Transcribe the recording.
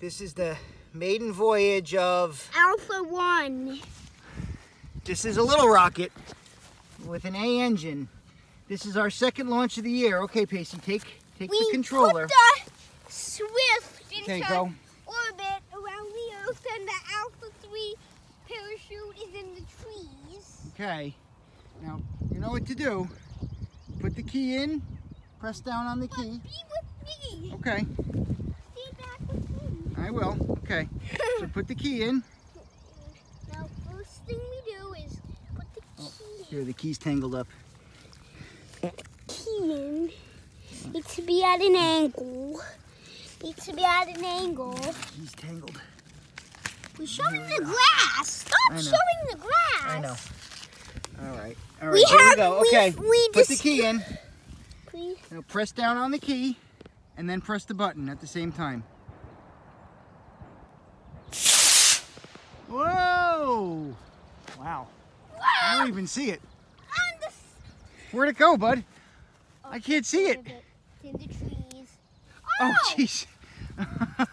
This is the maiden voyage of, Alpha 1. this is a little rocket with an A engine. This is our second launch of the year. Okay, Pacey, take take we the controller. put the Swift into go. orbit around the Earth and the Alpha 3 parachute is in the trees. Okay. Now, you know what to do. Put the key in, press down on the key. With me. Okay, Stay back with me. I will. Okay. So put the key in. Now, first thing we do is put the Oh, key Here, the key's tangled up. key in. Needs to be at an angle. Needs to be at an angle. Key's tangled. We're showing the grass. Stop showing the grass. I know. All right. All right. We here have- we go. we- Okay. we Put the key in. Please. Now press down on the key and then press the button at the same time. I don't even see it. Where'd it go, bud? I can't see it. It's in the trees. Oh, oh! jeez.